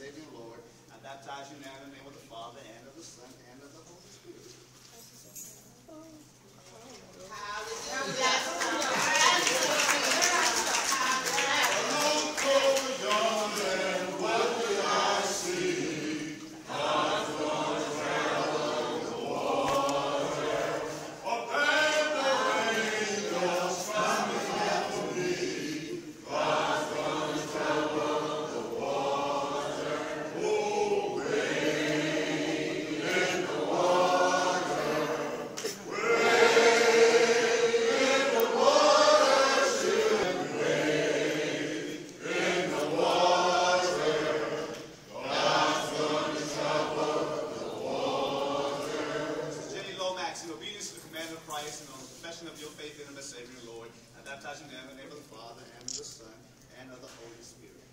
Savior, Lord. I baptize you now in the name of the Father, and of the Son, and of the Holy Spirit. Of your faith in him as Savior and Lord, and you now in the name of the Father, and of the Son, and of the Holy Spirit.